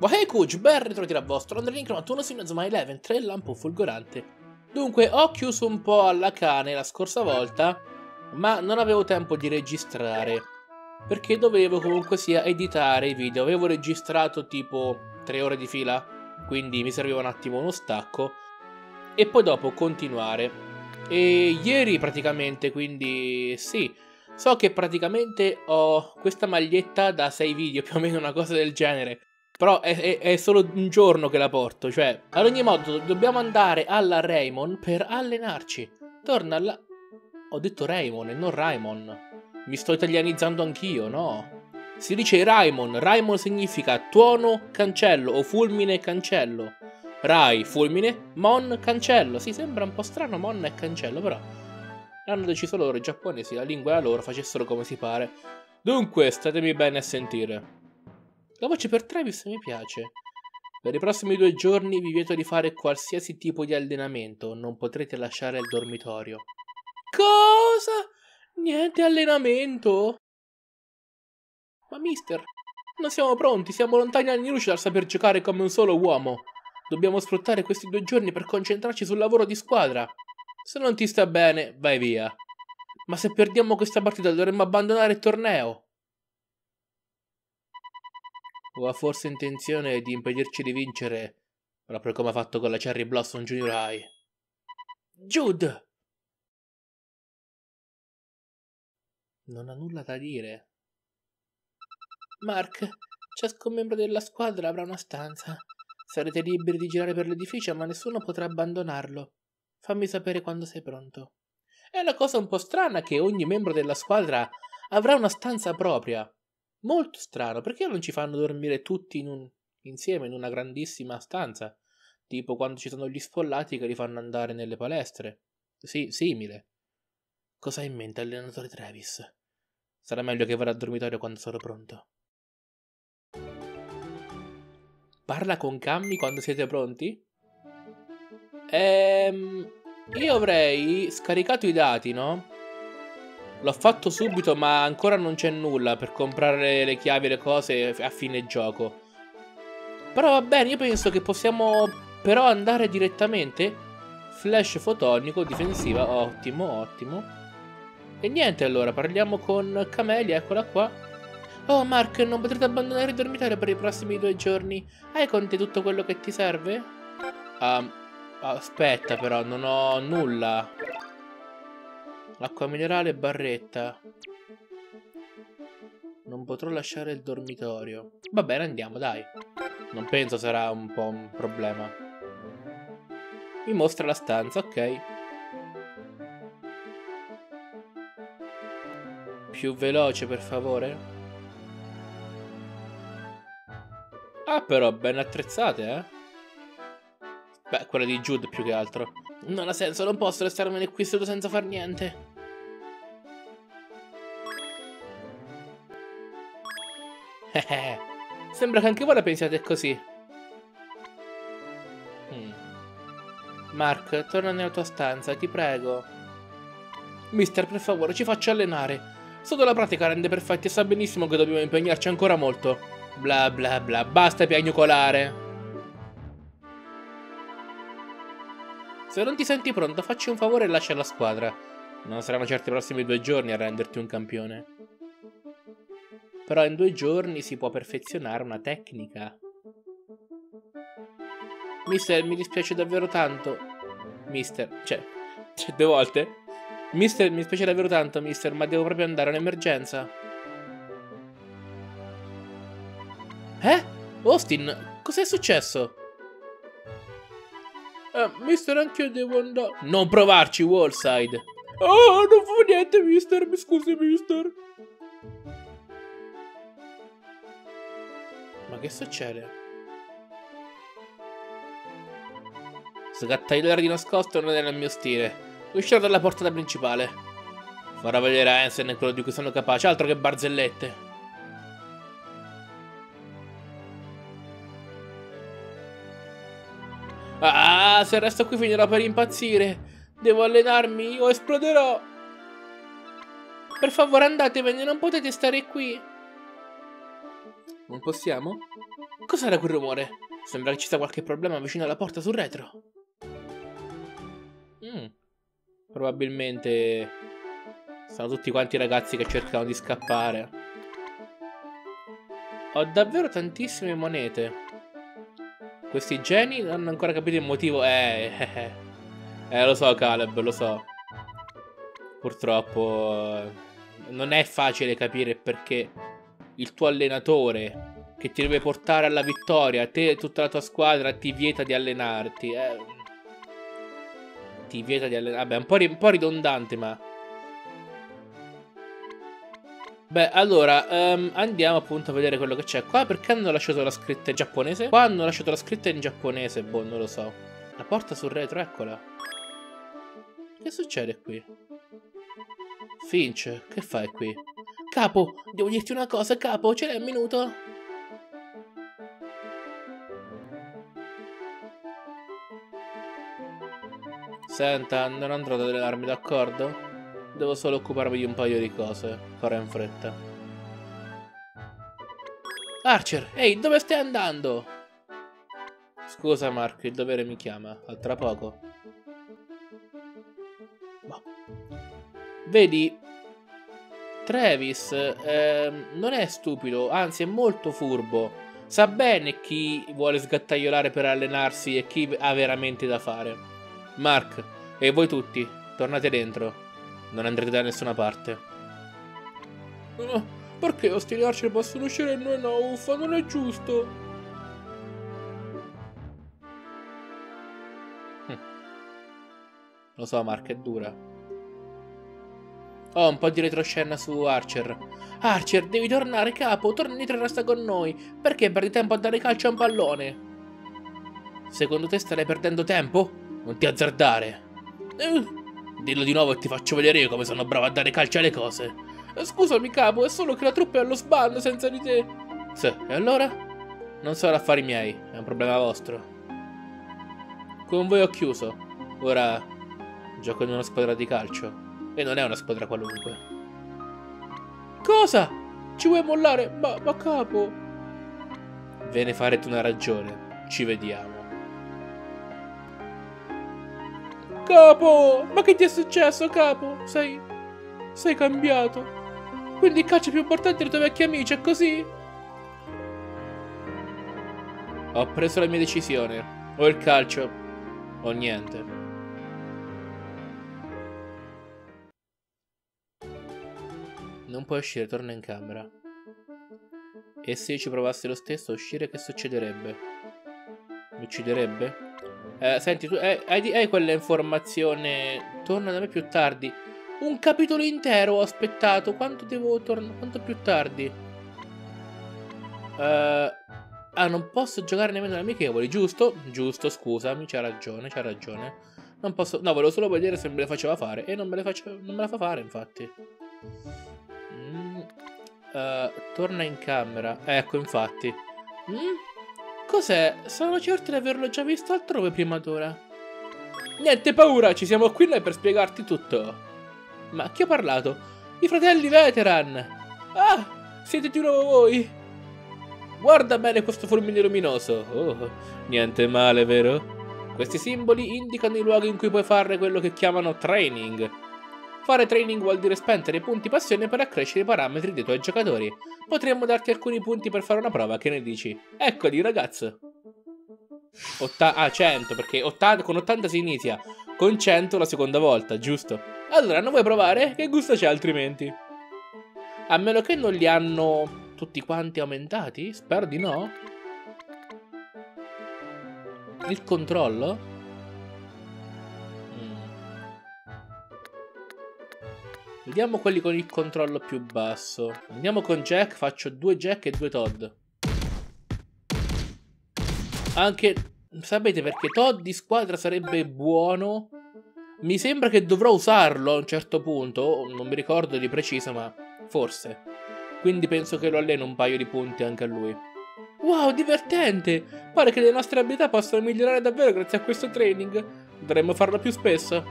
Wahey Kuj, ben ritrovati da vostro Andrea Incremento 1 Sinazuma 11, 3 lampo fulgurante. Dunque, ho chiuso un po' alla cane la scorsa volta, ma non avevo tempo di registrare. Perché dovevo comunque sia editare i video. Avevo registrato tipo 3 ore di fila, quindi mi serviva un attimo uno stacco. E poi dopo continuare. E ieri praticamente, quindi sì, so che praticamente ho questa maglietta da 6 video, più o meno una cosa del genere. Però è, è, è, solo un giorno che la porto. Cioè, ad ogni modo, dobbiamo andare alla Raymond per allenarci. Torna alla. Ho detto Raymond e non Raymond. Mi sto italianizzando anch'io, no? Si dice Raymond. Raymond significa tuono cancello o fulmine cancello. Rai, fulmine, Mon, cancello. Sì, sembra un po' strano Mon e cancello, però. Hanno deciso loro, i giapponesi, la lingua è la loro, facessero come si pare. Dunque, statemi bene a sentire. La voce per Travis mi piace. Per i prossimi due giorni vi vieto di fare qualsiasi tipo di allenamento, non potrete lasciare il dormitorio. Cosa? Niente allenamento? Ma mister, non siamo pronti, siamo lontani anni luce dal saper giocare come un solo uomo. Dobbiamo sfruttare questi due giorni per concentrarci sul lavoro di squadra. Se non ti sta bene, vai via. Ma se perdiamo questa partita dovremmo abbandonare il torneo. O ha forse intenzione di impedirci di vincere, proprio come ha fatto con la Cherry Blossom Junior High? Jude! Non ha nulla da dire. Mark, ciascun membro della squadra avrà una stanza. Sarete liberi di girare per l'edificio, ma nessuno potrà abbandonarlo. Fammi sapere quando sei pronto. È una cosa un po' strana che ogni membro della squadra avrà una stanza propria. Molto strano, perché non ci fanno dormire tutti in un, insieme in una grandissima stanza? Tipo quando ci sono gli sfollati che li fanno andare nelle palestre. Sì, simile. Cosa ha in mente allenatore Travis? Sarà meglio che vada al dormitorio quando sarò pronto. Parla con Cammi quando siete pronti? Ehm, io avrei scaricato i dati, no? L'ho fatto subito ma ancora non c'è nulla per comprare le chiavi e le cose a fine gioco. Però va bene, io penso che possiamo però andare direttamente. Flash fotonico, difensiva, ottimo, ottimo. E niente allora, parliamo con Camelia, eccola qua. Oh Mark, non potrete abbandonare il dormitorio per i prossimi due giorni. Hai con te tutto quello che ti serve? Um, aspetta però, non ho nulla. Acqua minerale e barretta. Non potrò lasciare il dormitorio. Va bene, andiamo, dai. Non penso sarà un po' un problema. Mi mostra la stanza, ok. Più veloce, per favore. Ah, però, ben attrezzate, eh. Beh, quella di Jude più che altro. Non ha senso, non posso restarmene qui seduto senza far niente. Sembra che anche voi la pensiate così. Hmm. Mark, torna nella tua stanza, ti prego. Mister, per favore, ci faccia allenare. Sotto la pratica rende perfetti e sa benissimo che dobbiamo impegnarci ancora molto. Bla bla bla, basta piagnucolare. Se non ti senti pronto, facci un favore e lascia la squadra. Non saranno certi i prossimi due giorni a renderti un campione. Però in due giorni si può perfezionare una tecnica. Mister, mi dispiace davvero tanto. Mister, cioè, cioè due volte. Mister, mi dispiace davvero tanto, mister, ma devo proprio andare, un'emergenza. Eh? Austin, cos'è successo? Eh, mister, anch'io devo andare. Non provarci, Wallside. Oh, non fu niente, mister. Mi scusi, mister. Ma che succede? Sgattagliare di nascosto non è nel mio stile. Uscire dalla porta principale. Farò vedere a Hansen quello di cui sono capace, altro che barzellette. Ah, se resto qui finirò per impazzire. Devo allenarmi o esploderò. Per favore andatevene, non potete stare qui. Non possiamo? Cos'era quel rumore? Sembra che ci sia qualche problema vicino alla porta sul retro. Mm. Probabilmente sono tutti quanti ragazzi che cercano di scappare. Ho davvero tantissime monete. Questi geni non hanno ancora capito il motivo. Eh, eh, eh, eh lo so Caleb, lo so. Purtroppo eh, non è facile capire perché il tuo allenatore che ti deve portare alla vittoria, te e tutta la tua squadra ti vieta di allenarti. Eh. Ti vieta di allenarti. Vabbè, un po', un po' ridondante, ma... Beh, allora, um, andiamo appunto a vedere quello che c'è qua. Perché hanno lasciato la scritta in giapponese? Qua hanno lasciato la scritta in giapponese, boh, non lo so. La porta sul retro, eccola. Che succede qui? Finch, che fai qui? Capo, devo dirti una cosa, capo, ce l'hai un minuto? Senta, non andrò ad allenarmi, d'accordo? Devo solo occuparmi di un paio di cose. Farò in fretta. Archer, ehi, dove stai andando? Scusa, Mark, il dovere mi chiama. A tra poco. Boh. Vedi, Travis eh, non è stupido, anzi è molto furbo. Sa bene chi vuole sgattaiolare per allenarsi e chi ha veramente da fare. Mark, e voi tutti, tornate dentro. Non andrete da nessuna parte. Perché Austin Archer possono uscire e noi no? Uffa, non è giusto. Hm. Lo so, Mark, è dura. Oh, un po' di retroscena su Archer. Archer, devi tornare, capo. Torna indietro e resta con noi. Perché perdi tempo a dare calcio a un pallone? Secondo te starei perdendo tempo? Non ti azzardare. Eh, dillo di nuovo e ti faccio vedere io come sono bravo a dare calci alle cose. Eh, scusami capo, è solo che la truppa è allo sbando senza di te. Sì, e allora? Non sono affari miei, è un problema vostro. Con voi ho chiuso. Ora gioco in una squadra di calcio. E non è una squadra qualunque. Cosa? Ci vuoi mollare? Ma, ma capo... Ve ne farete una ragione. Ci vediamo. Capo! Ma che ti è successo, capo? Sei... sei cambiato. Quindi il calcio è più importante dei tuoi vecchi amici, è così? Ho preso la mia decisione. O il calcio, o niente. Non puoi uscire, torna in camera. E se io ci provassi lo stesso a uscire, che succederebbe? Mi ucciderebbe? Eh, senti, tu eh, hai, hai quella informazione. Torna da me più tardi. Un capitolo intero ho aspettato. Quanto devo tornare? Quanto più tardi? Uh, ah, non posso giocare nemmeno alle giusto? Giusto, scusami, c'ha ragione, c'ha ragione. Non posso... No, volevo solo vedere se me le faceva fare. E non me faccio... non me la fa fare, infatti. Mm. Uh, torna in camera. Ecco, infatti. Mm? Cos'è? Sono certo di averlo già visto altrove prima d'ora. Niente paura, ci siamo qui noi per spiegarti tutto. Ma chi ha parlato? I fratelli veteran! Ah, siete di nuovo voi? Guarda bene questo fulmine luminoso. Oh, niente male, vero? Questi simboli indicano i luoghi in cui puoi fare quello che chiamano training. Fare training vuol dire spendere punti passione per accrescere i parametri dei tuoi giocatori. Potremmo darti alcuni punti per fare una prova, che ne dici? Eccoli ragazzo. Otta ah, 100, perché 80, con 80 si inizia, con 100 la seconda volta, giusto? Allora, non vuoi provare? Che gusto c'è altrimenti? A meno che non li hanno tutti quanti aumentati? Spero di no. Il controllo? Vediamo quelli con il controllo più basso. Andiamo con Jack, faccio due Jack e due Todd. Anche... Sapete perché Todd di squadra sarebbe buono? Mi sembra che dovrò usarlo a un certo punto. Non mi ricordo di preciso, ma forse. Quindi penso che lo alleno un paio di punti anche a lui. Wow, divertente! Pare che le nostre abilità possano migliorare davvero grazie a questo training. Dovremmo farlo più spesso.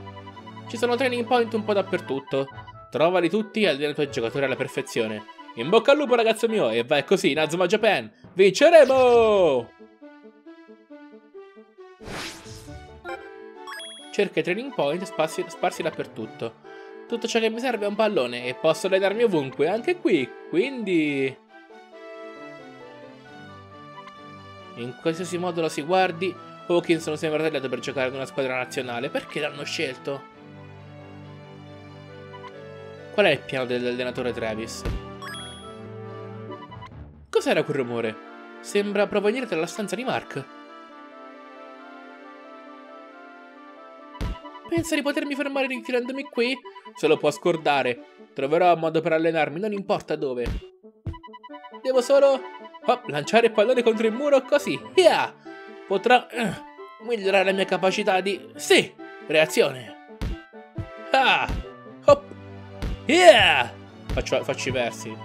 Ci sono training point un po' dappertutto. Trovali tutti e allena i tuoi giocatori alla perfezione. In bocca al lupo ragazzo mio e vai così in Azuma Japan. Vinceremo! Cerca i training point sparsi, sparsi dappertutto. Tutto ciò che mi serve è un pallone e posso allenarmi ovunque, anche qui, quindi... In qualsiasi modo lo si guardi, Hawkins non sembra tagliato per giocare ad una squadra nazionale. Perché l'hanno scelto? Qual è il piano dell'allenatore Travis? Cos'era quel rumore? Sembra provenire dalla stanza di Mark. Pensa di potermi fermare ritirandomi qui? Se lo può scordare. Troverò un modo per allenarmi, non importa dove. Devo solo... Oh, lanciare il pallone contro il muro così. Yeah! Potrà... Uh, migliorare la mia capacità di... Sì! Reazione. Ah! Yeah! Faccio, faccio i versi.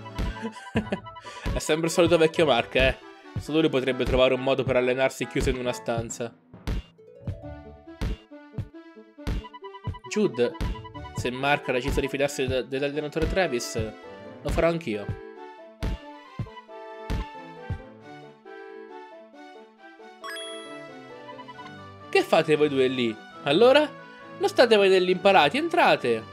È sempre il solito vecchio Mark, eh. Solo lui potrebbe trovare un modo per allenarsi chiuso in una stanza. Jude, se Mark ha deciso di fidarsi dell'allenatore Travis, lo farò anch'io. Che fate voi due lì? Allora? Non state voi degli imparati, entrate!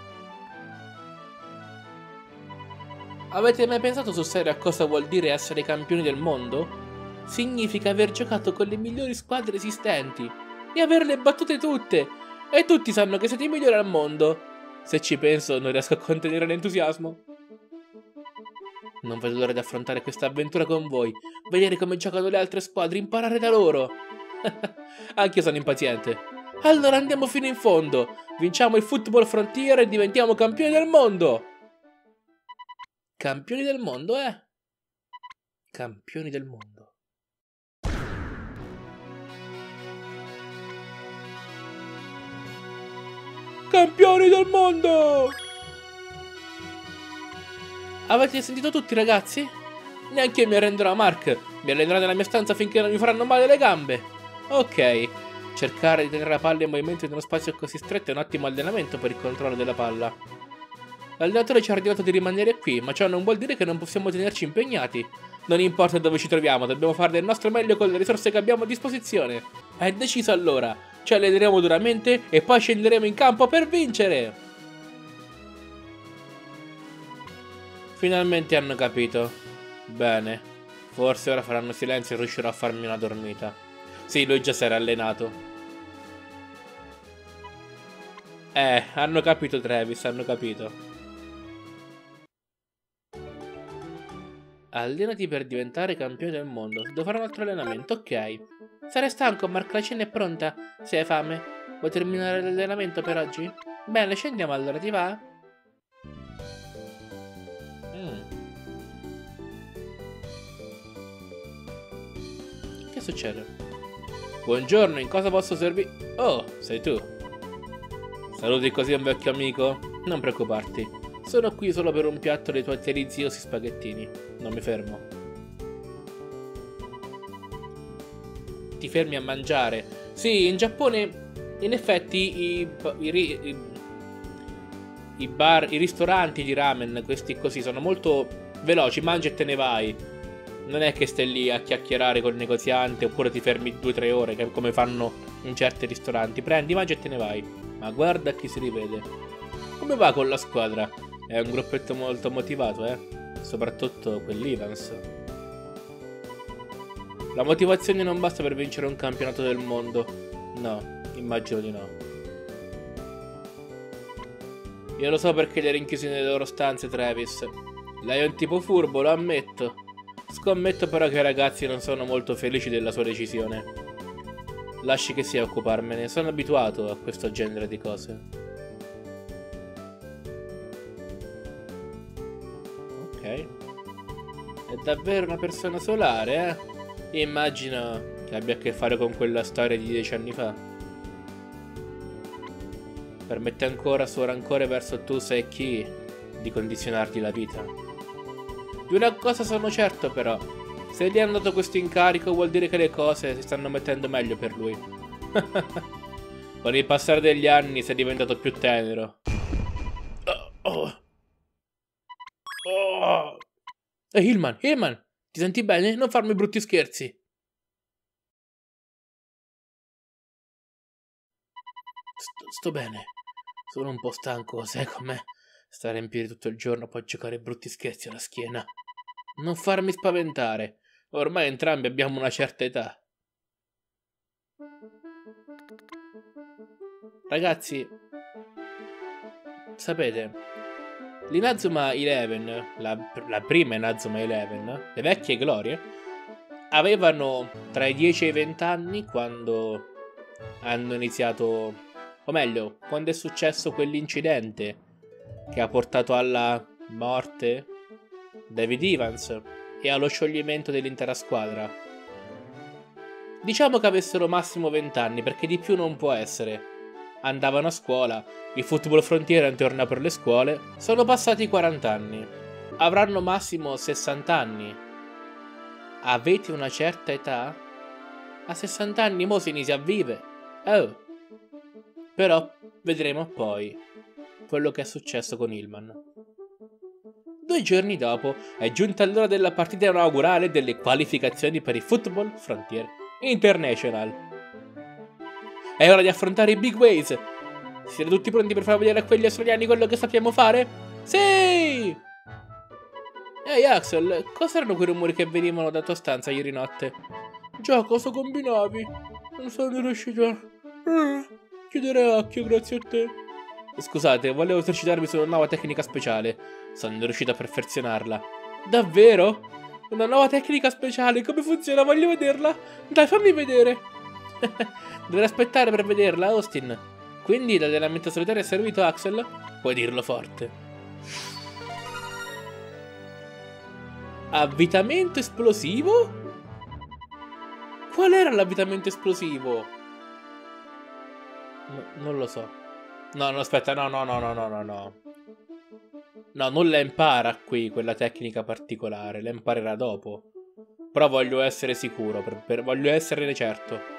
Avete mai pensato sul serio a cosa vuol dire essere campioni del mondo? Significa aver giocato con le migliori squadre esistenti e averle battute tutte e tutti sanno che siete i migliori al mondo. Se ci penso, non riesco a contenere l'entusiasmo. Non vedo l'ora di affrontare questa avventura con voi, vedere come giocano le altre squadre, imparare da loro. Anch'io sono impaziente. Allora andiamo fino in fondo, vinciamo il Football Frontier e diventiamo campioni del mondo. Campioni del mondo, eh? Campioni del mondo. Campioni del mondo! Avete sentito tutti ragazzi? Neanche io mi arrenderò a Mark. Mi allenerò nella mia stanza finché non mi faranno male le gambe. Ok. Cercare di tenere la palla in movimento in uno spazio così stretto è un ottimo allenamento per il controllo della palla. L'allenatore ci ha ordinato di rimanere qui, ma ciò non vuol dire che non possiamo tenerci impegnati. Non importa dove ci troviamo, dobbiamo fare del nostro meglio con le risorse che abbiamo a disposizione. È deciso allora ci alleneremo duramente e poi scenderemo in campo per vincere! Finalmente hanno capito. Bene. Forse ora faranno silenzio e riuscirò a farmi una dormita. Sì, lui già si era allenato. Eh, hanno capito Travis, hanno capito. Allenati per diventare campione del mondo. Devo fare un altro allenamento, ok. Sarai stanco, Mark, la cena è pronta. Se hai fame. Vuoi terminare l'allenamento per oggi? Bene, scendiamo allora, ti va? Mm. Che succede? Buongiorno, in cosa posso servire? Oh, sei tu. Saluti così un vecchio amico? Non preoccuparti. Sono qui solo per un piatto dei tuoi deliziosi spaghettini. Non mi fermo. Ti fermi a mangiare. Sì, in Giappone, in effetti, i, i, i, i bar, i ristoranti di ramen, questi così, sono molto veloci. Mangi e te ne vai. Non è che stai lì a chiacchierare col negoziante oppure ti fermi 2-3 ore, come fanno in certi ristoranti. Prendi, mangi e te ne vai. Ma guarda chi si rivede. Come va con la squadra? È un gruppetto molto motivato, eh? Soprattutto quell'Ivans. La motivazione non basta per vincere un campionato del mondo. No, immagino di no. Io lo so perché li hai rinchiusi nelle loro stanze, Travis. Lei è un tipo furbo, lo ammetto. Scommetto però che i ragazzi non sono molto felici della sua decisione. Lasci che sia occuparmene, sono abituato a questo genere di cose. Davvero una persona solare, eh? Immagino che abbia a che fare con quella storia di dieci anni fa. Permette ancora suo rancore verso tu sai chi di condizionarti la vita. Di una cosa sono certo però, se gli hanno dato questo incarico vuol dire che le cose si stanno mettendo meglio per lui. Con il passare degli anni sei diventato più tenero. Oh. Oh. Oh. Ehi, Hillman, Hillman, ti senti bene? Non farmi brutti scherzi. Sto, sto bene. Sono un po' stanco, sai com'è? Stare in piedi tutto il giorno poi giocare brutti scherzi alla schiena. Non farmi spaventare. Ormai entrambi abbiamo una certa età. Ragazzi, sapete, l'Inazuma Eleven, la, la prima Inazuma Eleven, le vecchie glorie, avevano tra i 10 e i 20 anni quando hanno iniziato, o meglio, quando è successo quell'incidente che ha portato alla morte David Evans e allo scioglimento dell'intera squadra. Diciamo che avessero massimo 20 anni, perché di più non può essere. Andavano a scuola, il football frontiera è un torneo per le scuole, sono passati 40 anni. Avranno massimo 60 anni. Avete una certa età? A 60 anni mo si inizia a vivere. Oh. Però vedremo poi quello che è successo con Ilman. Due giorni dopo è giunta l'ora della partita inaugurale delle qualificazioni per il Football Frontier International. È ora di affrontare i Big Ways. Siete tutti pronti per far vedere a quegli australiani quello che sappiamo fare? Sì! Ehi Axel, cos'erano quei rumori che venivano dalla tua stanza ieri notte? Già, cosa combinavi? Non sono riuscito a... Chiudere occhio grazie a te. Scusate, volevo esercitarmi su una nuova tecnica speciale. Sono riuscito a perfezionarla. Davvero? Una nuova tecnica speciale, come funziona? Voglio vederla. Dai, fammi vedere. Dovrei aspettare per vederla, Austin. Quindi l'allenamento solitario è servito, Axel? Puoi dirlo forte. Avvitamento esplosivo? Qual era l'avvitamento esplosivo? No, non lo so. No, no, aspetta, no, no, no, no, no, no, no. No, non la impara qui quella tecnica particolare, la imparerà dopo. Però voglio essere sicuro, per, per, voglio esserne certo.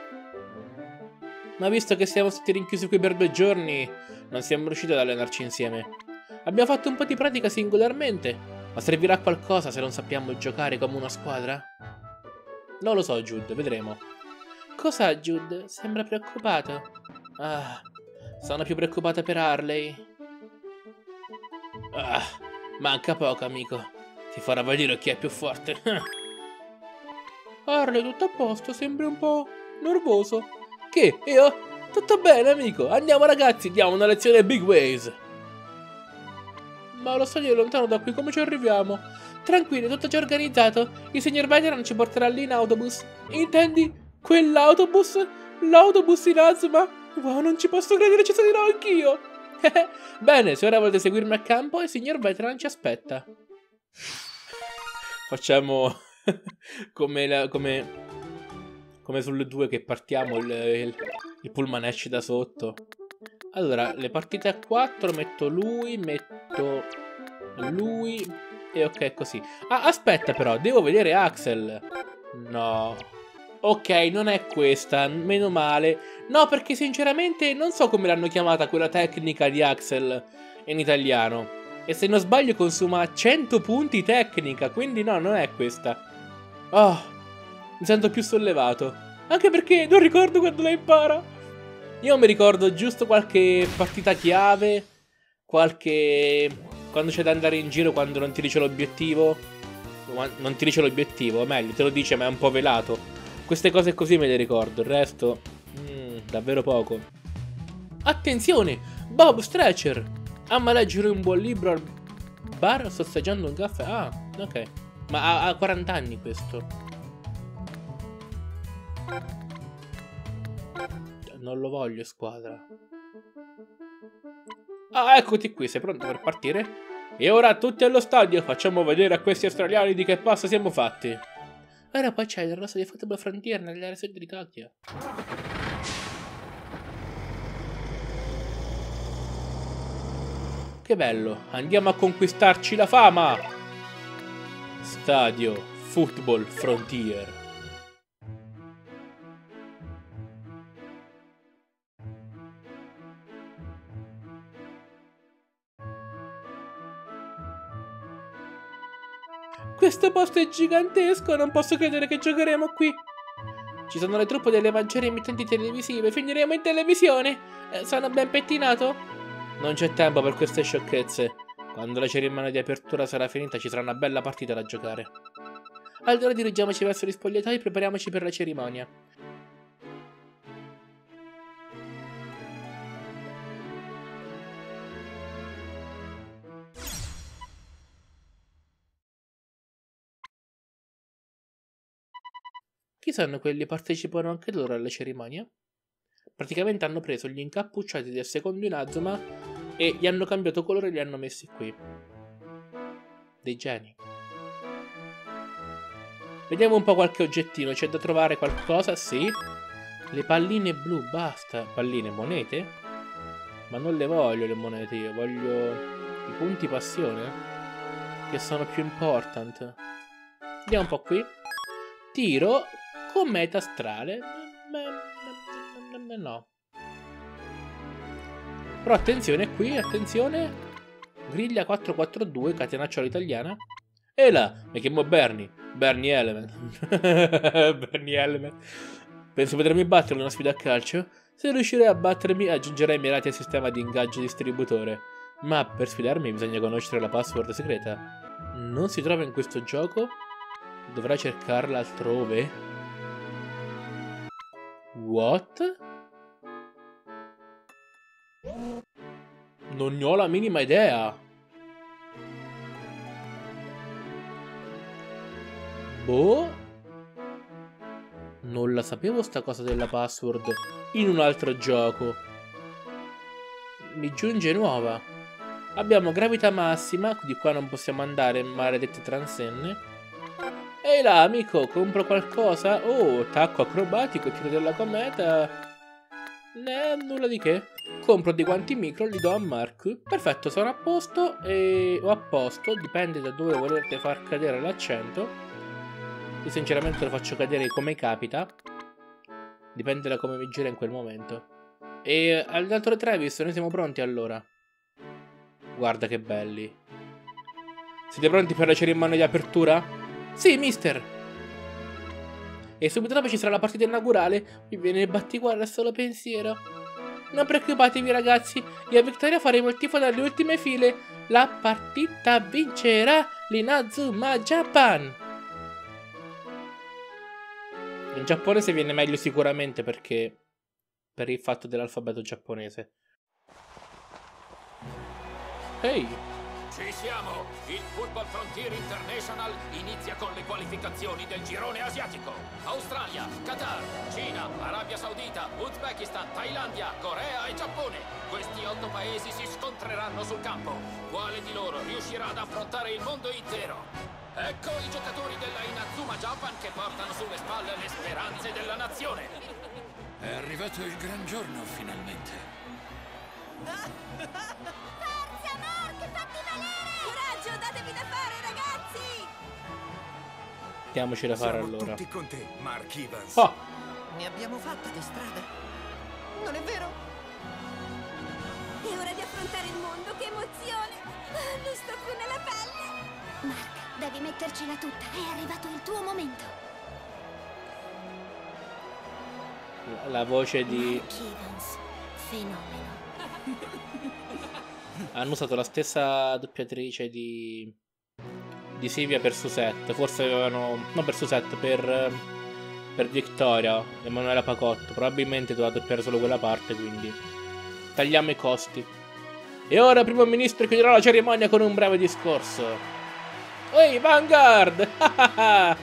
Ma visto che siamo stati rinchiusi qui per due giorni, non siamo riusciti ad allenarci insieme. Abbiamo fatto un po' di pratica singolarmente, ma servirà a qualcosa se non sappiamo giocare come una squadra? Non lo so, Jude, vedremo. Cosa, Jude? Sembra preoccupato. Ah, sono più preoccupata per Harley. Ah, manca poco, amico. Ti farà vedere chi è più forte. Harley, tutto a posto? Sembri un po' nervoso. Che? Io? Tutto bene, amico. Andiamo, ragazzi, diamo una lezione Big Ways. Ma lo stadio è lontano da qui, come ci arriviamo? Tranquilli, tutto già organizzato. Il signor Veteran ci porterà lì in autobus. Intendi? Quell'autobus? L'autobus in Asma? Wow, non ci posso credere, ci salirò anch'io! Bene, se ora volete seguirmi a campo, il signor Veteran ci aspetta. Facciamo come, la, come, come sulle due che partiamo, il, il, il pullman esce da sotto. Allora, le partite a 4 metto lui, metto lui e ok così. Ah, aspetta però, devo vedere Axel. No. Ok, non è questa, meno male. No, perché sinceramente non so come l'hanno chiamata quella tecnica di Axel in italiano. E se non sbaglio consuma 100 punti tecnica, quindi no, non è questa. Oh, mi sento più sollevato. Anche perché non ricordo quando la impara. Io mi ricordo giusto qualche partita chiave, qualche... quando c'è da andare in giro quando non ti dice l'obiettivo. Non ti dice l'obiettivo, o meglio, te lo dice ma è un po' velato. Queste cose così me le ricordo, il resto... Mm, davvero poco. Attenzione! Bob Stretcher! Ama leggere un buon libro al bar sto assaggiando un caffè. Ah, ok. Ma ha, ha 40 anni questo. Non lo voglio squadra. Ah, eccoti qui, sei pronto per partire? E ora tutti allo stadio, facciamo vedere a questi australiani di che pasta siamo fatti. Ora poi c'è il rosso di Football Frontier nell'area sud di Tokyo. Che bello, andiamo a conquistarci la fama! Stadio Football Frontier. Questo posto è gigantesco, non posso credere che giocheremo qui. Ci sono le truppe delle maggiori emittenti televisive, finiremo in televisione. Eh, sono ben pettinato? Non c'è tempo per queste sciocchezze. Quando la cerimonia di apertura sarà finita ci sarà una bella partita da giocare. Allora dirigiamoci verso gli spogliatoi e prepariamoci per la cerimonia. Chi sono quelli? Partecipano anche loro alla cerimonia? Praticamente hanno preso gli incappucciati del secondo Inazuma e gli hanno cambiato colore e li hanno messi qui. Dei geni. Vediamo un po' qualche oggettino. C'è da trovare qualcosa? Sì. Le palline blu, basta. Palline, monete? Ma non le voglio le monete io. Voglio i punti passione. Che sono più important. Andiamo un po' qui. Tiro Cometa astrale? No. Però attenzione qui, attenzione. Griglia 442, catenaccia all'italiana. E là, mi chiamo Bernie. Bernie Element. Bernie Element. Penso potremmi battere una sfida a calcio. Se riuscirei a battermi, aggiungerei i mirati al sistema di ingaggio distributore. Ma per sfidarmi bisogna conoscere la password segreta. Non si trova in questo gioco? Dovrà cercarla altrove? What? Non ne ho la minima idea. Boh. Non la sapevo sta cosa della password in un altro gioco. Mi giunge nuova. Abbiamo gravità massima, di qua non possiamo andare, maledette transenne. Ehi là, amico, compro qualcosa? Oh, tacco acrobatico, tiro della cometa. Ne, nulla di che. Compro dei guanti micro, li do a Mark. Perfetto, sono a posto e... o a posto, dipende da dove volete far cadere l'accento. Io sinceramente lo faccio cadere come capita. Dipende da come mi gira in quel momento. E al Daltore Travis, noi siamo pronti allora. Guarda che belli. Siete pronti per la cerimonia di apertura? Sì, mister! E subito dopo ci sarà la partita inaugurale. Mi viene il batticuore solo pensiero. Non preoccupatevi ragazzi, io a Victoria faremo il tifo dalle ultime file. La partita vincerà l'Inazuma Japan. In giapponese viene meglio sicuramente perché per il fatto dell'alfabeto giapponese. Ehi! Hey. Ci siamo! Il Football Frontier International inizia con le qualificazioni del girone asiatico. Australia, Qatar, Cina, Arabia Saudita, Uzbekistan, Thailandia, Corea e Giappone. Questi otto paesi si scontreranno sul campo. Quale di loro riuscirà ad affrontare il mondo intero? Ecco i giocatori della Inazuma Japan che portano sulle spalle le speranze della nazione. È arrivato il gran giorno, finalmente. Datevi da fare, ragazzi! Diamoci da fare Siamo allora. tutti con te, Mark Evans. Oh! Ne abbiamo fatta di strada. Non è vero? È ora di affrontare il mondo, che emozione! Non sto più nella pelle! Mark, devi mettercela tutta. È arrivato il tuo momento. La, la voce di... Mark Evans, fenomeno. Hanno usato la stessa doppiatrice di... Di Silvia per Susette. Forse avevano... Non per Susette, per... Per Victoria, Emanuela Pacotto. Probabilmente doveva doppiare solo quella parte, quindi... Tagliamo i costi. E ora, primo ministro, chiuderà la cerimonia con un breve discorso. Ehi, Vanguard!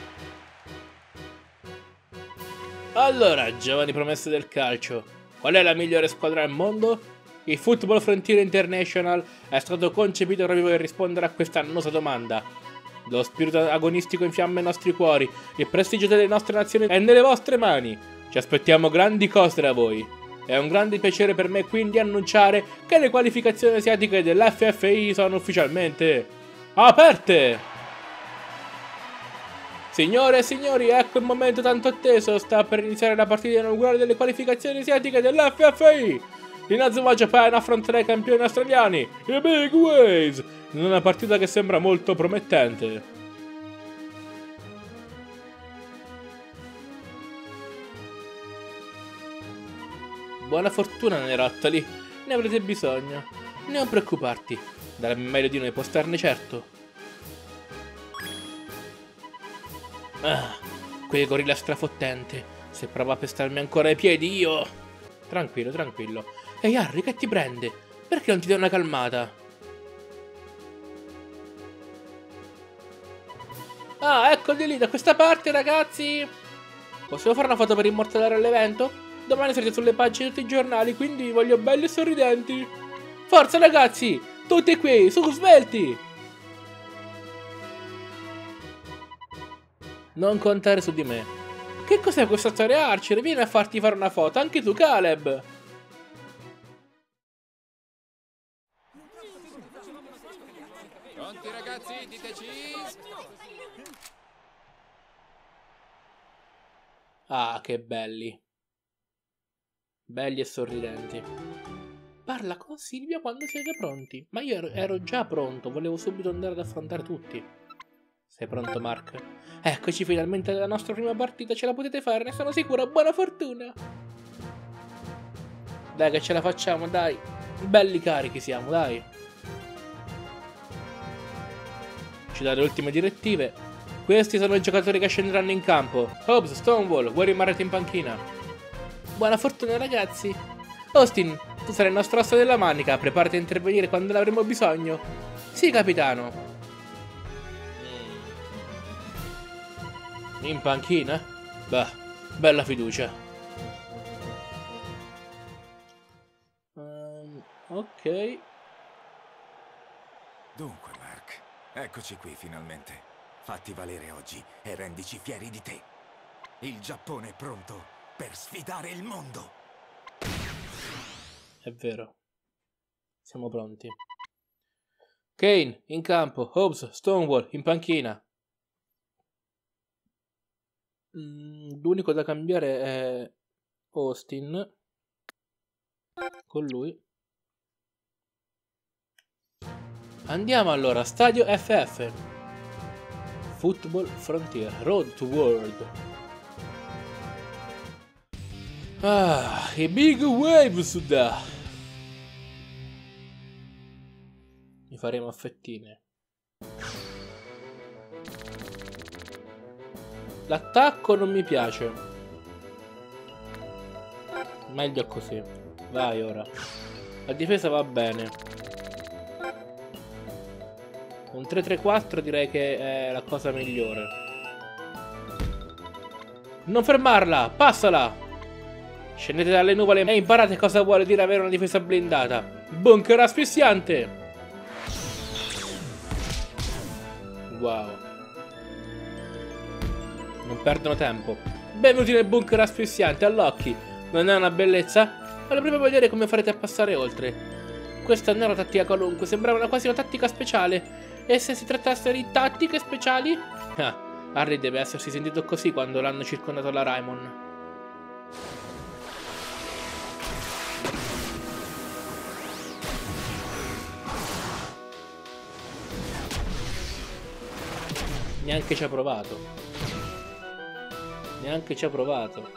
allora, giovani promesse del calcio. Qual è la migliore squadra al mondo? Il Football Frontier International è stato concepito proprio per rispondere a questa annosa domanda. Lo spirito agonistico infiamma i nostri cuori, il prestigio delle nostre nazioni è nelle vostre mani. Ci aspettiamo grandi cose da voi. È un grande piacere per me quindi annunciare che le qualificazioni asiatiche dell'FFI sono ufficialmente aperte! Signore e signori, ecco il momento tanto atteso, sta per iniziare la partita inaugurale delle qualificazioni asiatiche dell'FFI! in Azuma Japan affronterà i campioni australiani, i Big Waves, in una partita che sembra molto promettente. Buona fortuna nei ne avrete bisogno. Non preoccuparti, dalla meglio di noi può starne certo. Ah, quel gorilla strafottente. Se prova a pestarmi ancora i piedi io... Tranquillo, tranquillo. Ehi Harry, che ti prende? Perché non ti dai una calmata? Ah, eccoli lì, da questa parte, ragazzi! Possiamo fare una foto per immortalare l'evento? Domani sarete sulle pagine di tutti i giornali, quindi vi voglio belli e sorridenti. Forza, ragazzi! Tutti qui, su, svelti! Non contare su di me. Che cos'è questa storia Archer? Vieni a farti fare una foto, anche tu, Caleb! Ah, che belli. Belli e sorridenti. Parla con Silvia quando siete pronti. Ma io ero, ero già pronto, volevo subito andare ad affrontare tutti. Sei pronto, Mark? Eccoci finalmente alla nostra prima partita, ce la potete fare, ne sono sicuro, buona fortuna! Dai che ce la facciamo, dai! Belli carichi siamo, dai! Ci dà le ultime direttive. Questi sono i giocatori che scenderanno in campo. Hobbs, Stonewall, vuoi rimanere in panchina? Buona fortuna ragazzi! Austin, tu sarai il nostro asso della manica, preparati a intervenire quando ne avremo bisogno. Sì, capitano. In panchina? Beh, bella fiducia. Um, ok. Dunque, Mark, eccoci qui finalmente. Fatti valere oggi e rendici fieri di te. Il Giappone è pronto per sfidare il mondo. È vero. Siamo pronti. Kane, in campo. Hobbs, Stonewall, in panchina. Mm, L'unico da cambiare è Austin. Con lui. Andiamo allora, stadio FF. Football Frontier, Road to World. Ah, i big waves da. Mi faremo a fettine. L'attacco non mi piace. Meglio così. Vai ora. La difesa va bene. Un 3-3-4 direi che è la cosa migliore. Non fermarla! Passala! Scendete dalle nuvole e imparate cosa vuole dire avere una difesa blindata. Bunker asfissiante! Wow. Non perdono tempo. Benvenuti nel bunker asfissiante, all'occhi. Non è una bellezza? Voglio proprio vedere come farete a passare oltre. Questa non è una tattica qualunque, sembrava quasi una tattica speciale. E se si trattasse di tattiche speciali? Ah, Harry deve essersi sentito così quando l'hanno circondato la Raimon. Neanche ci ha provato. Neanche ci ha provato.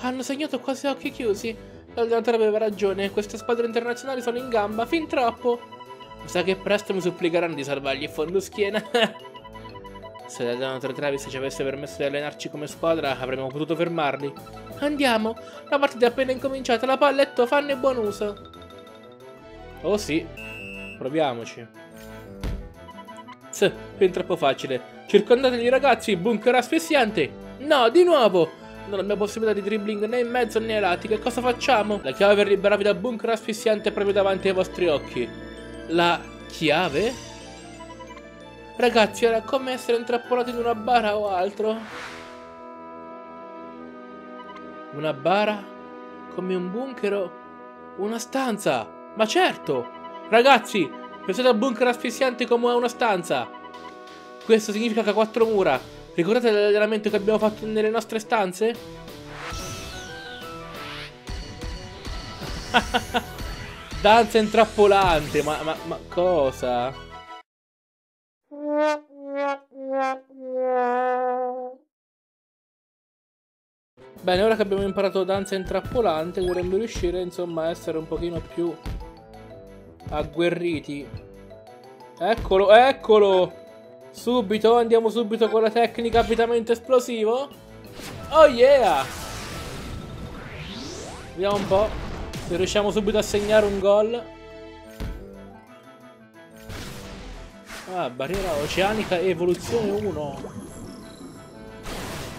Hanno segnato quasi a occhi chiusi. L'allenatore aveva ragione, queste squadre internazionali sono in gamba, fin troppo. Mi sa che presto mi supplicheranno di salvargli il fondo schiena. Se l'allenatore Travis ci avesse permesso di allenarci come squadra, avremmo potuto fermarli. Andiamo, la partita è appena incominciata, la palla è tua, fanne buon uso. Oh sì, proviamoci. Tss, fin troppo facile. Circondategli ragazzi, bunker asfissiante. No, di nuovo. Non abbiamo possibilità di dribbling né in mezzo né ai lati. Che cosa facciamo? La chiave per liberarvi dal bunker asfissiante è proprio davanti ai vostri occhi. La chiave? Ragazzi, era come essere intrappolati in una bara o altro. Una bara? Come un bunker una stanza? Ma certo! Ragazzi, pensate al bunker asfissiante come una stanza. Questo significa che ha quattro mura. Ricordate l'allenamento che abbiamo fatto nelle nostre stanze? Danza intrappolante, ma, ma, ma cosa? Bene, ora che abbiamo imparato danza intrappolante, dovremmo riuscire insomma a essere un pochino più agguerriti. Eccolo, eccolo! Subito, andiamo subito con la tecnica avvitamento esplosivo. Oh yeah! Vediamo un po' se riusciamo subito a segnare un gol. Ah, barriera oceanica evoluzione 1.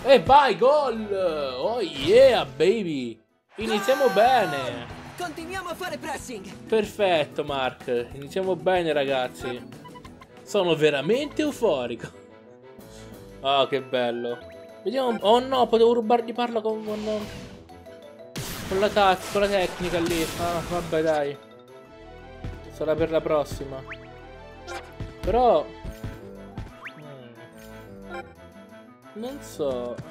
E vai, gol! Oh yeah, baby! Iniziamo bene! Continuiamo a fare pressing. Perfetto, Mark. Iniziamo bene, ragazzi. Sono veramente euforico. Oh, che bello. Vediamo. Oh no, potevo rubargli parla con. con, con la, con la tecnica lì. Ah, vabbè, dai. Sarà per la prossima. Però. Hmm. Non so. Eh...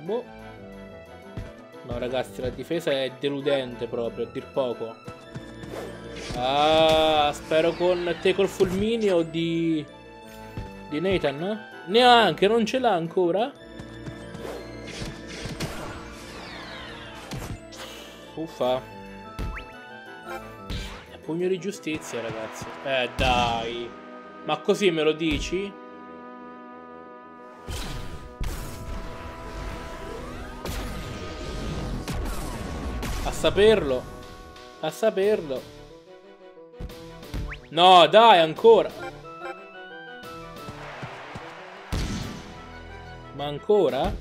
Boh. No ragazzi la difesa è deludente proprio, a dir poco. Ah, spero con Tackle Fulmineo di... Di Nathan? Neanche, non ce l'ha ancora? Uffa. Pugno di giustizia ragazzi. Eh dai. Ma così me lo dici? saperlo. A saperlo. No, dai, ancora. Ma ancora?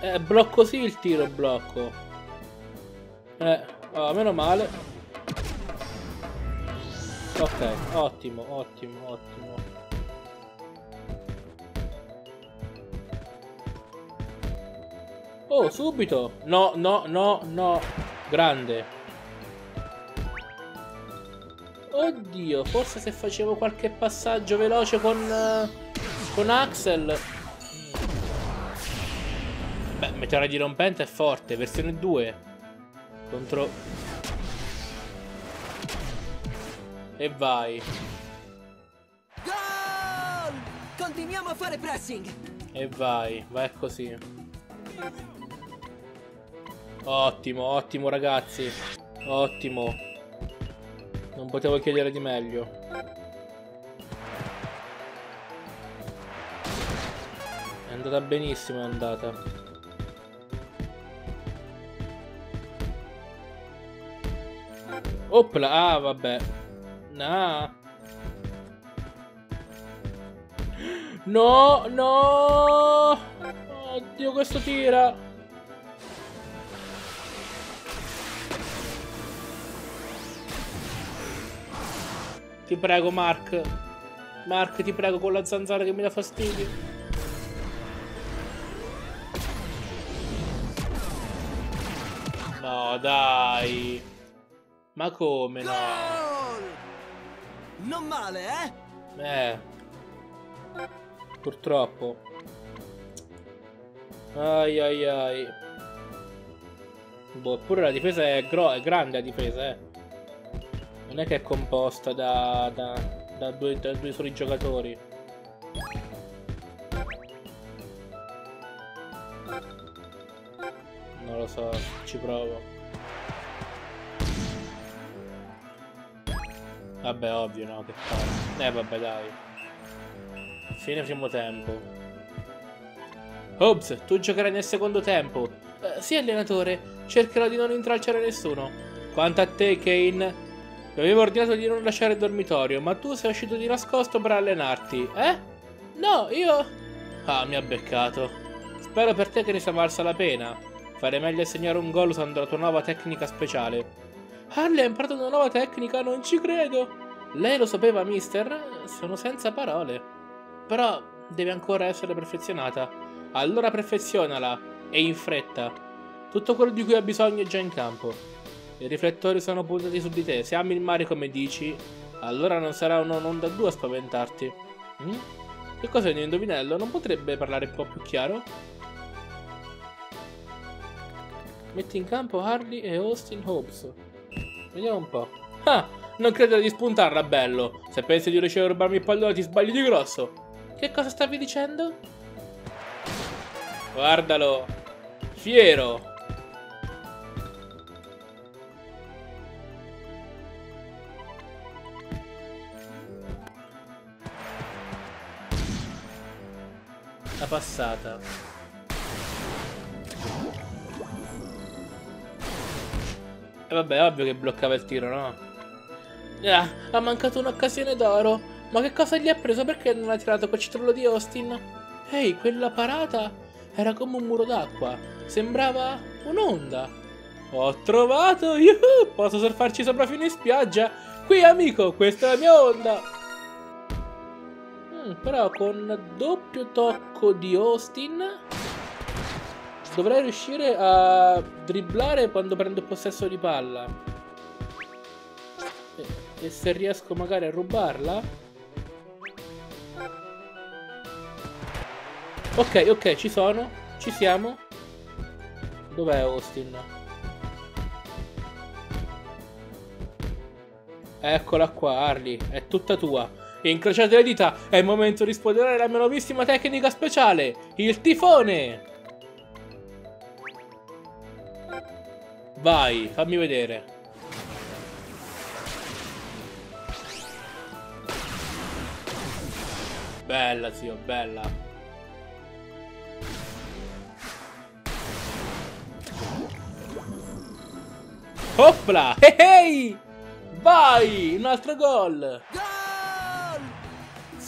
Eh, blocco sì il tiro, blocco. Eh, oh, meno male. Ok, ottimo, ottimo, ottimo. Oh, subito! No, no, no, no. Grande. Oddio, forse se facevo qualche passaggio veloce con... Uh, con Axel... Beh, meteora dirompente è forte, versione 2. Contro... E vai. Gol! Continuiamo a fare pressing. E vai, vai così. Ottimo, ottimo ragazzi. Ottimo. Non potevo chiedere di meglio. È andata benissimo, è andata. Opla, ah vabbè. Nah. No, no! Oddio, questo tira! Ti prego, Mark. Mark, ti prego, con la zanzara che mi dà fastidio. No, dai. Ma come no? Non male, eh? Eh. Purtroppo. Ai ai ai. Boh, eppure la difesa è, è grande la difesa, eh. Non è che è composta da, da, da, due, da due soli giocatori. Non lo so, ci provo. Vabbè, ovvio, no, che fare. Eh, vabbè, dai. Fine primo tempo. Hobbs, tu giocherai nel secondo tempo. Eh, sì, allenatore. Cercherò di non intralciare nessuno. Quanto a te, Kane, ti avevo ordinato di non lasciare il dormitorio, ma tu sei uscito di nascosto per allenarti, eh? No, io... Ah, mi ha beccato. Spero per te che ne sia valsa la pena. Fare meglio a segnare un gol usando la tua nuova tecnica speciale. Harley ha imparato una nuova tecnica, non ci credo. Lei lo sapeva, mister? Sono senza parole. Però deve ancora essere perfezionata. Allora perfezionala. E in fretta. Tutto quello di cui ha bisogno è già in campo. I riflettori sono puntati su di te. Se ami il mare come dici, allora non sarà un'onda 2 a spaventarti. Mm? Che cos'è un indovinello? Non potrebbe parlare un po' più chiaro? Metti in campo Harley e Austin Hobbs. Vediamo un po'. Ah! Non credere di spuntarla, bello! Se pensi di riuscire a rubarmi il pallone ti sbagli di grosso! Che cosa stavi dicendo? Guardalo. Fiero. La passata. E vabbè, ovvio che bloccava il tiro, no? Ah, ha mancato un'occasione d'oro. Ma che cosa gli ha preso? Perché non ha tirato quel citrullo di Austin? Ehi, quella parata era come un muro d'acqua. Sembrava un'onda. Ho trovato! Yuhu! Posso surfarci sopra fino in spiaggia? Qui, amico, questa è la mia onda! Mm, però con doppio tocco di Austin dovrei riuscire a dribblare quando prendo possesso di palla. E, e se riesco magari a rubarla? Ok, ok, ci sono. Ci siamo. Dov'è Austin? Eccola qua, Harley. È tutta tua. Incrociate le dita, è il momento di spoderare la mia nuovissima tecnica speciale, il tifone! Vai, fammi vedere. Bella, zio, bella. Opla! Hey, hey! Vai! Un altro gol! Gol!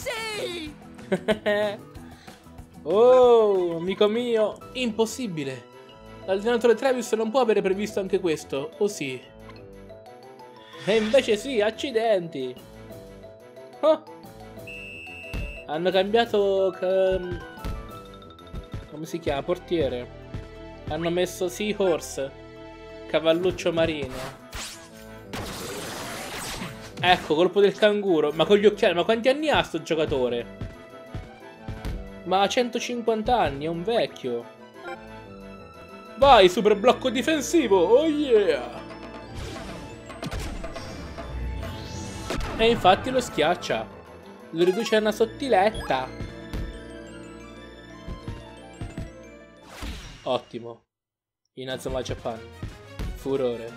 Sì! oh, amico mio, impossibile. L'allenatore Travis non può avere previsto anche questo, o sì? E invece sì, accidenti. Oh. Hanno cambiato... Come si chiama? Portiere. Hanno messo Seahorse. Cavalluccio marino. Ecco, colpo del canguro. Ma con gli occhiali, ma quanti anni ha sto giocatore? Ma ha 150 anni, è un vecchio. Vai, super blocco difensivo, oh yeah! E infatti lo schiaccia. Lo riduce a una sottiletta. Ottimo. Inazuma Japan. Furore.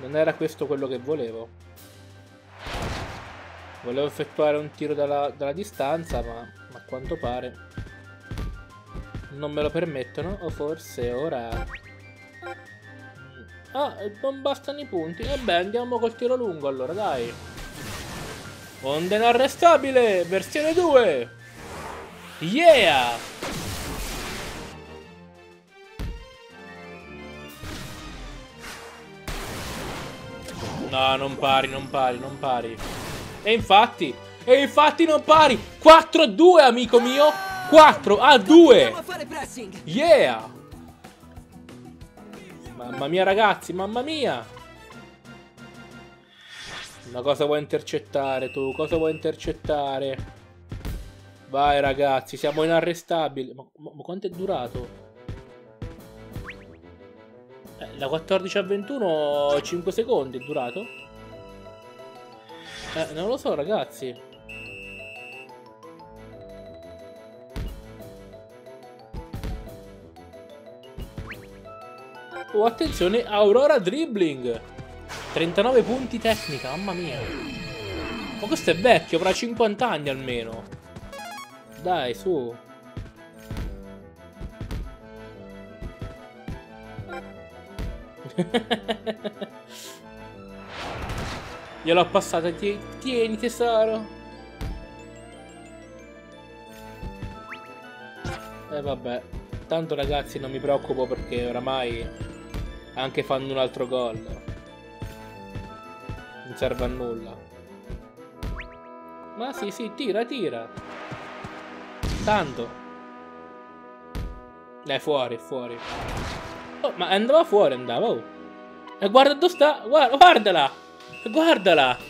Non era questo quello che volevo. Volevo effettuare un tiro dalla, dalla distanza, ma a quanto pare non me lo permettono. O forse ora... Ah, non bastano i punti. E beh, andiamo col tiro lungo allora, dai. Onda inarrestabile, versione 2. Yeah! No, non pari, non pari, non pari. E infatti, e infatti non pari. 4 a 2, amico mio. 4 a 2. Yeah. Mamma mia, ragazzi, mamma mia. Ma cosa vuoi intercettare tu? Cosa vuoi intercettare? Vai, ragazzi, siamo inarrestabili. Ma, ma, ma quanto è durato? Da 14 a 21 5 secondi è durato? Eh, non lo so ragazzi. Oh attenzione Aurora Dribbling. 39 punti tecnica mamma mia. Ma questo è vecchio avrà 50 anni almeno. Dai su Gliel'ho passata, tieni tesoro. E eh, vabbè, tanto ragazzi non mi preoccupo perché oramai anche fanno un altro gol. Non serve a nulla. Ma sì, sì, tira, tira. Tanto. È fuori, fuori. Oh, ma andava fuori, andava, oh. E guarda dove sta, guarda, guardala! Guardala!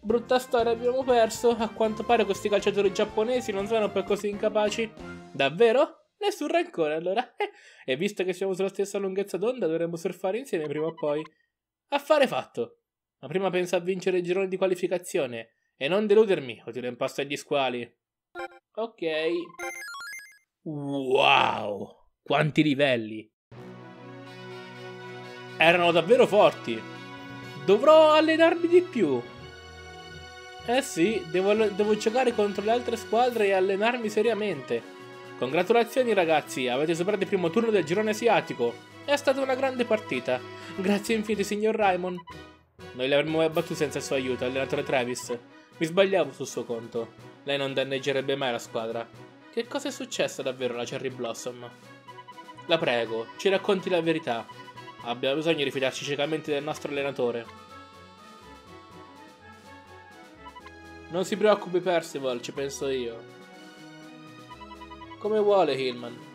Brutta storia, abbiamo perso. A quanto pare questi calciatori giapponesi non sono poi così incapaci. Davvero? Nessun rancore, allora. e visto che siamo sulla stessa lunghezza d'onda, dovremmo surfare insieme prima o poi. Affare fatto. Ma prima pensa a vincere il girone di qualificazione e non deludermi o ti do in pasto agli squali. Ok. Wow! Quanti livelli! Erano davvero forti. Dovrò allenarmi di più. Eh sì, devo, devo giocare contro le altre squadre e allenarmi seriamente. Congratulazioni ragazzi, avete superato il primo turno del girone asiatico. È stata una grande partita. Grazie infinite signor Raimon. Noi l'avremmo mai battuto senza il suo aiuto, allenatore Travis. Mi sbagliavo sul suo conto. Lei non danneggerebbe mai la squadra. Che cosa è successo davvero alla Cherry Blossom? La prego, ci racconti la verità. Abbiamo bisogno di fidarci ciecamente del nostro allenatore. Non si preoccupi Percival, ci penso io. Come vuole Hillman.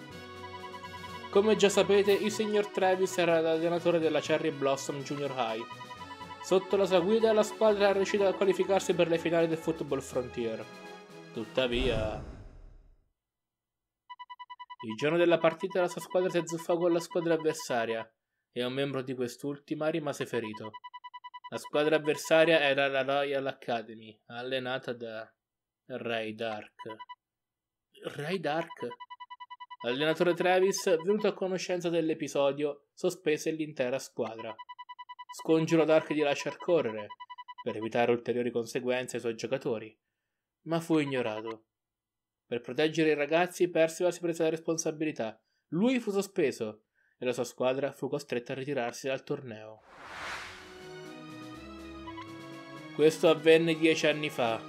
Come già sapete, il signor Travis era l'allenatore della Cherry Blossom Junior High. Sotto la sua guida la squadra è riuscita a qualificarsi per le finali del Football Frontier. Tuttavia, il giorno della partita la sua squadra si azzuffò con la squadra avversaria e un membro di quest'ultima rimase ferito. La squadra avversaria era la Royal Academy, allenata da Ray Dark. Ray Dark? L'allenatore Travis, venuto a conoscenza dell'episodio, sospese l'intera squadra. Scongiurò Dark di lasciar correre, per evitare ulteriori conseguenze ai suoi giocatori, ma fu ignorato. Per proteggere i ragazzi, Percival si prese la responsabilità. Lui fu sospeso e la sua squadra fu costretta a ritirarsi dal torneo. Questo avvenne dieci anni fa.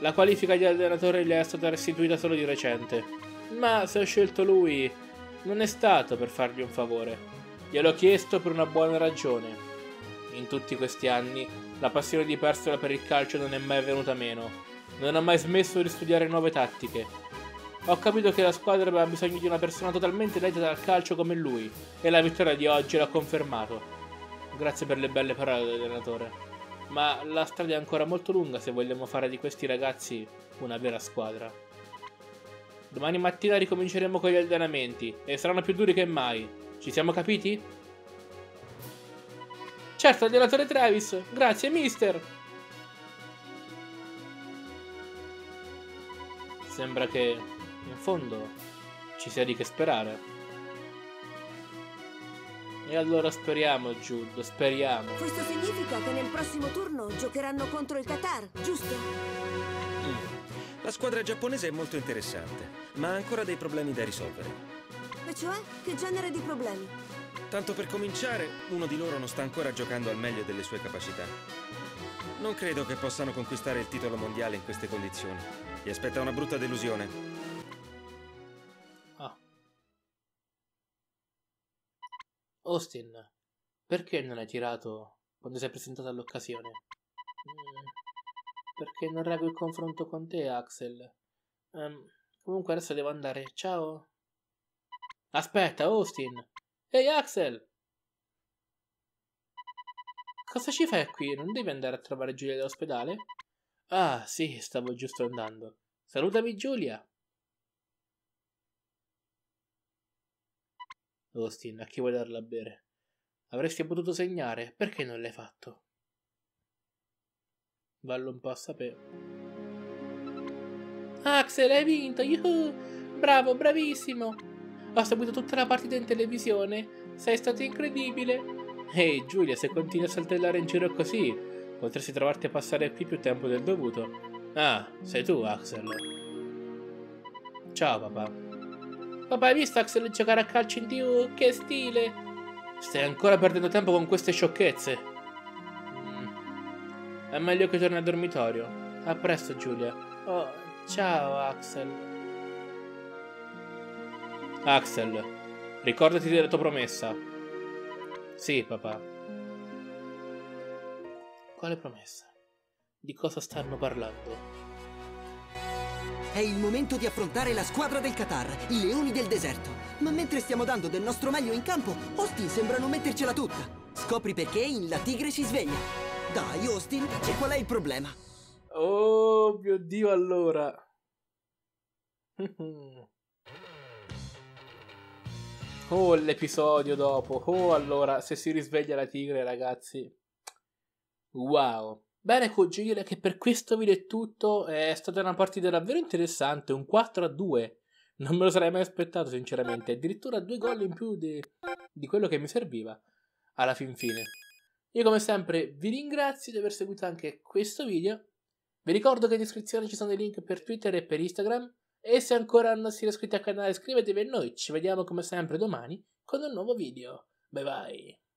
La qualifica di allenatore gli è stata restituita solo di recente. Ma se ho scelto lui, non è stato per fargli un favore. Gliel'ho chiesto per una buona ragione. In tutti questi anni, la passione di Percival per il calcio non è mai venuta meno non ha mai smesso di studiare nuove tattiche. Ho capito che la squadra aveva bisogno di una persona totalmente letta dal calcio come lui, e la vittoria di oggi l'ha confermato. Grazie per le belle parole dell'allenatore. Ma la strada è ancora molto lunga se vogliamo fare di questi ragazzi una vera squadra. Domani mattina ricominceremo con gli allenamenti e saranno più duri che mai. Ci siamo capiti? Certo, allenatore Travis. Grazie, mister. Sembra che, in fondo, ci sia di che sperare. E allora speriamo, Jude, speriamo. Questo significa che nel prossimo turno giocheranno contro il Qatar, giusto? Mm. La squadra giapponese è molto interessante, ma ha ancora dei problemi da risolvere. E cioè? Che genere di problemi? Tanto per cominciare, uno di loro non sta ancora giocando al meglio delle sue capacità. Non credo che possano conquistare il titolo mondiale in queste condizioni. Ti aspetta una brutta delusione. Ah. Austin, perché non hai tirato quando sei presentato all'occasione? Mm, perché non reggo il confronto con te, Axel. Um, comunque adesso devo andare. Ciao. Aspetta, Austin. Ehi, Axel! Cosa ci fai qui? Non devi andare a trovare Giulia all'ospedale? Ah, sì, stavo giusto andando. Salutami Giulia. Austin, a chi vuoi darla a bere? Avresti potuto segnare, perché non l'hai fatto? Vallo un po' a sapere. Axel, hai vinto! Yuhu! Bravo, bravissimo! Ho seguito tutta la partita in televisione. Sei stato incredibile. Ehi, hey, Giulia, se continui a saltellare in giro così, Potresti trovarti a passare qui più tempo del dovuto. Ah, sei tu, Axel. Ciao, papà. Papà, hai visto Axel giocare a calcio in tv? Che stile! Stai ancora perdendo tempo con queste sciocchezze. Mm. È meglio che torni al dormitorio. A presto, Giulia. Oh, ciao, Axel. Axel, ricordati della tua promessa. Sì, papà. Quale promessa? Di cosa stanno parlando? È il momento di affrontare la squadra del Qatar, i leoni del deserto. Ma mentre stiamo dando del nostro meglio in campo, Austin sembra non mettercela tutta. Scopri perché in La Tigre si sveglia. Dai, Austin, e qual è il problema? Oh mio Dio, allora. Oh, l'episodio dopo. Oh, allora, se si risveglia la tigre, ragazzi. Wow. Bene, direi che per questo video è tutto. È stata una partita davvero interessante, un 4 a 2. Non me lo sarei mai aspettato, sinceramente. Addirittura due gol in più di, di quello che mi serviva alla fin fine. Io come sempre vi ringrazio di aver seguito anche questo video. Vi ricordo che in descrizione ci sono i link per Twitter e per Instagram. E se ancora non siete iscritti al canale iscrivetevi a noi. Ci vediamo come sempre domani con un nuovo video. Bye bye.